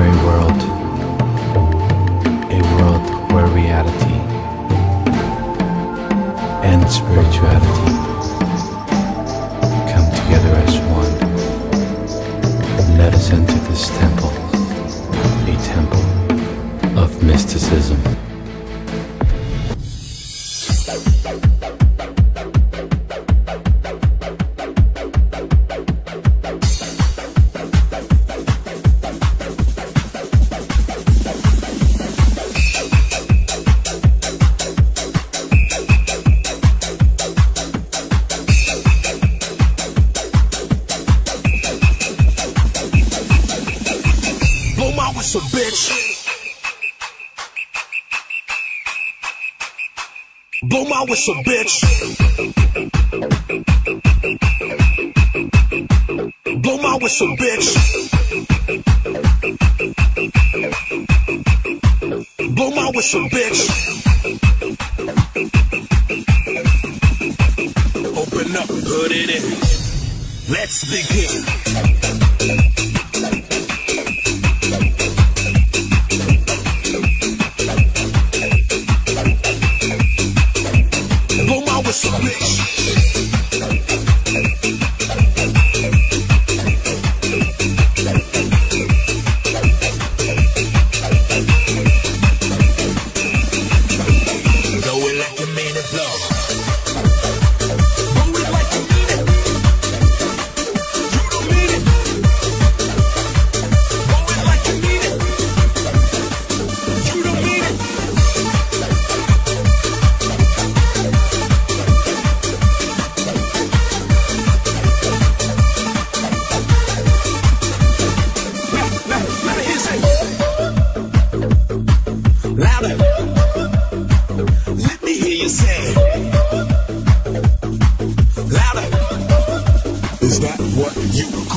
A world, a world where reality and spirituality come together as one. Let us enter this temple, a temple of mysticism. Blow my whistle, bitch. Blow my whistle, bitch. Blow my whistle, bitch. Open up, put it in. Let's begin.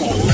cool.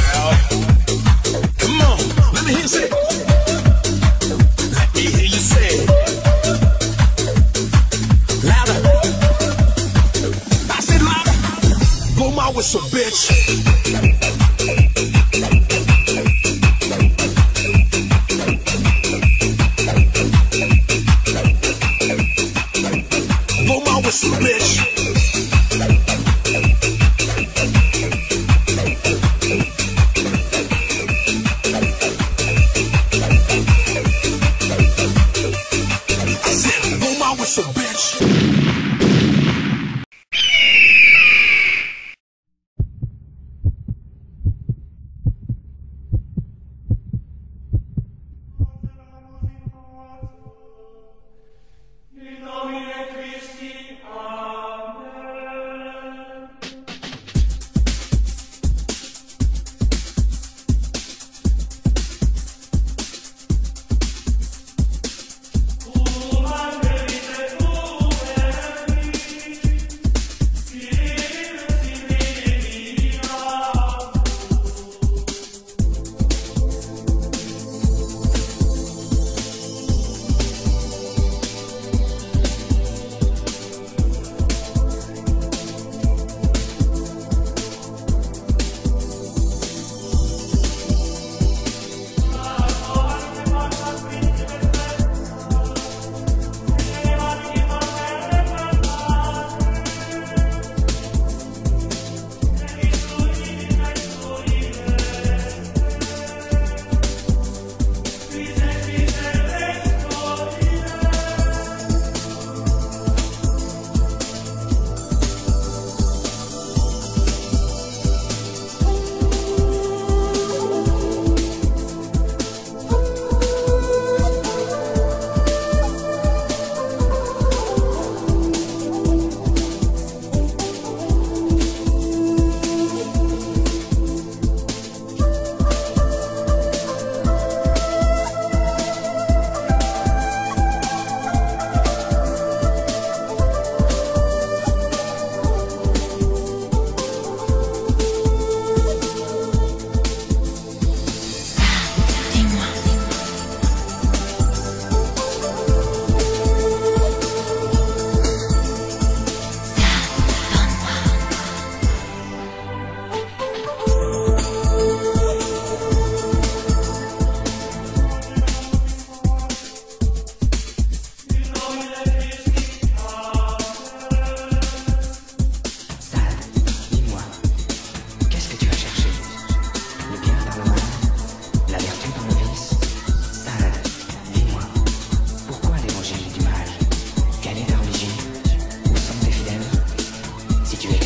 si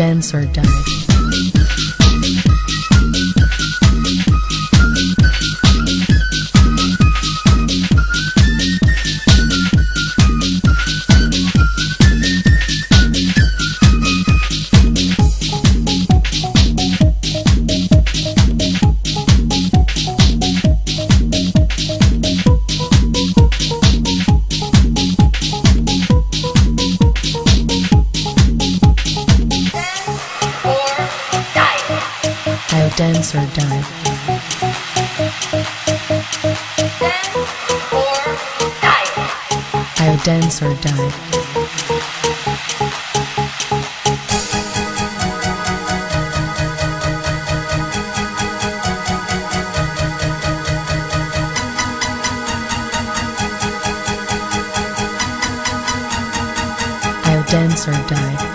dance or I'll dance or die. I'll dance or die.